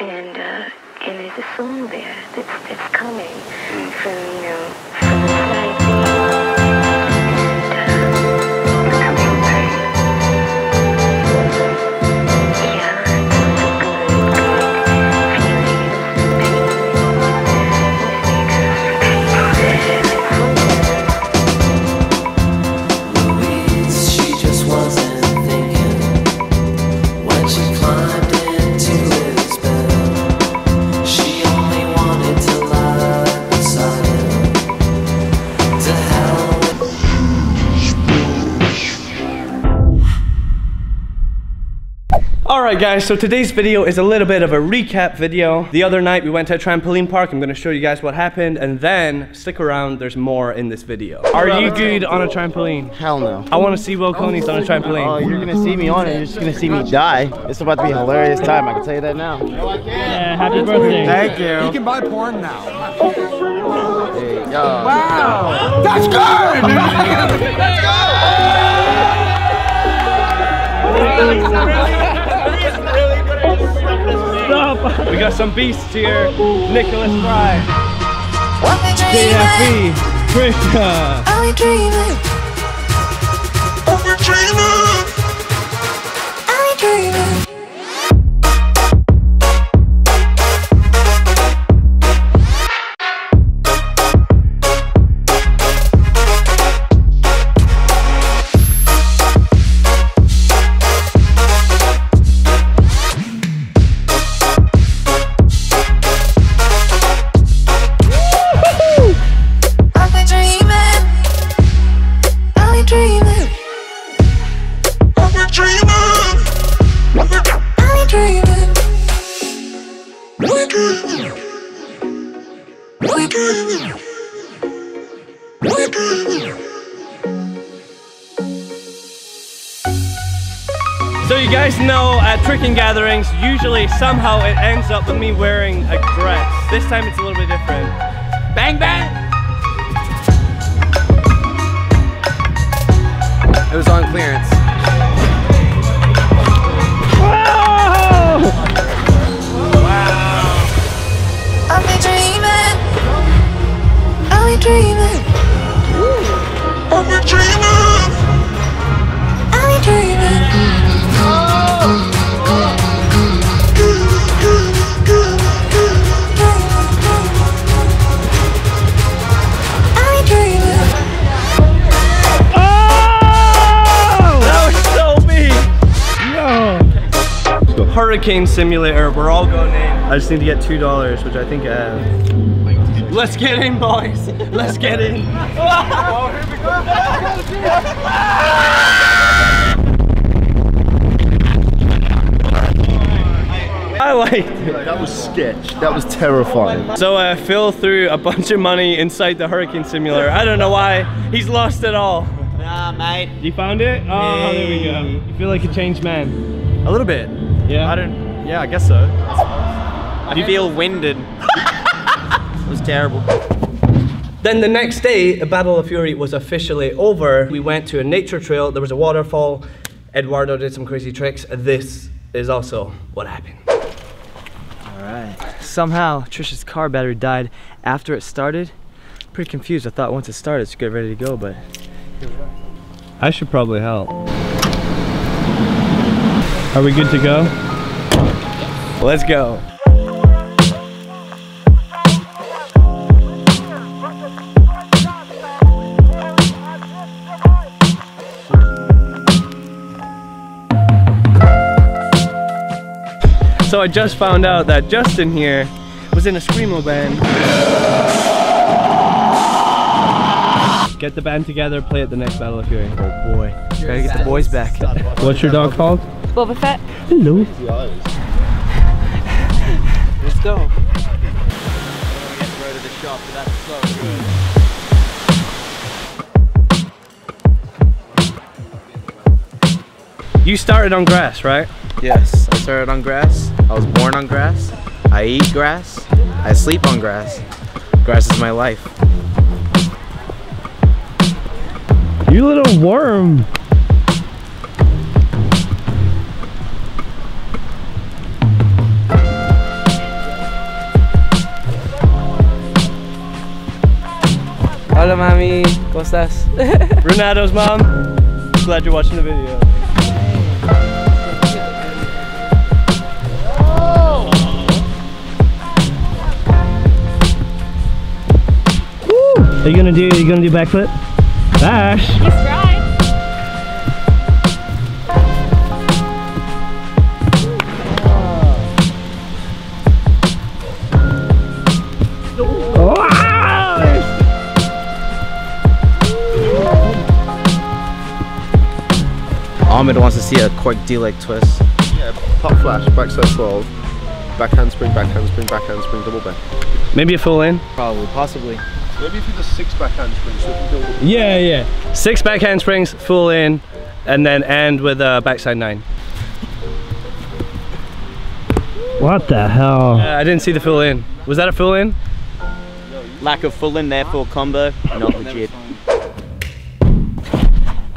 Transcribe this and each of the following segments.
and uh, and there's a song there that's that's coming from you know from inside me. Alright guys, so today's video is a little bit of a recap video. The other night we went to a trampoline park. I'm gonna show you guys what happened and then stick around, there's more in this video. Are you good on a trampoline? Hell no. I wanna see Will Coney's on a trampoline. Oh, trampoline. you're gonna see me on it. You're just gonna see me die. It's about to be a hilarious time. I can tell you that now. No, I can't. Yeah, happy birthday. Thank you. You can buy porn now. Hey, yo. Wow! That's Stop! We got some beasts here. Nicholas Fry. dreaming? JFB. Krishna. Know at tricking gatherings, usually somehow it ends up with me wearing a dress. This time it's a little bit different. Bang bang! It was on clearance. Hurricane Simulator, we're all going in. I just need to get $2, which I think I have. Let's get in, boys! Let's get in! oh, here we go. I liked it. That was sketch. That was terrifying. So uh, Phil threw a bunch of money inside the Hurricane Simulator. I don't know why. He's lost it all. Nah, mate. You found it? Oh, there we go. You feel like a changed man. A little bit. Yeah. I don't. Yeah, I guess so. I feel winded. it was terrible. Then the next day, the Battle of Fury was officially over. We went to a nature trail. There was a waterfall. Eduardo did some crazy tricks. This is also what happened. Alright. Somehow Trisha's car battery died after it started. Pretty confused. I thought once it started it's good ready to go, but I should probably help. Are we good to go? Let's go. So I just found out that Justin here was in a screamo band. Get the band together, play at the next Battle of Fury. oh boy. Gotta get the boys back. What's your dog called? Boba Fett. Hello. Let's go. You started on grass, right? Yes, I started on grass. I was born on grass. I eat grass. I sleep on grass. Grass is my life. You little worm. Hola, mami. ¿Cómo estás? Renato's mom. Glad you're watching the video. Woo! Are you gonna do? Are you gonna do backflip? Bash. Ahmed wants to see a cork D-leg twist. Yeah, pop flash, backside 12, back handspring, back handspring, back handspring, double back. Maybe a full in. Probably, possibly. Maybe if you do six back handsprings, so you can build. Yeah, yeah. Six back handsprings, full in, and then end with a backside nine. What the hell? Uh, I didn't see the full in. Was that a full in? Lack of full in, therefore combo, not legit.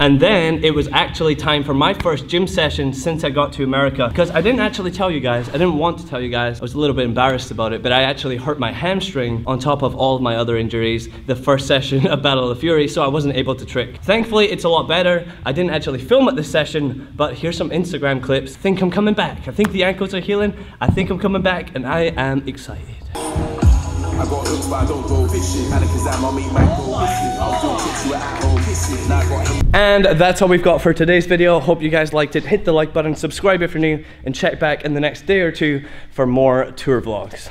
And then it was actually time for my first gym session since I got to America. Because I didn't actually tell you guys, I didn't want to tell you guys, I was a little bit embarrassed about it, but I actually hurt my hamstring on top of all of my other injuries the first session of Battle of the Fury, so I wasn't able to trick. Thankfully, it's a lot better. I didn't actually film at this session, but here's some Instagram clips. I think I'm coming back. I think the ankles are healing. I think I'm coming back, and I am excited. I got hooks, but I don't go fishing. Alakazam, I make man go missing. I'll do tricks, you at home kissing. Now I got him. And that's all we've got for today's video. Hope you guys liked it. Hit the like button, subscribe if you're new, and check back in the next day or two for more tour vlogs.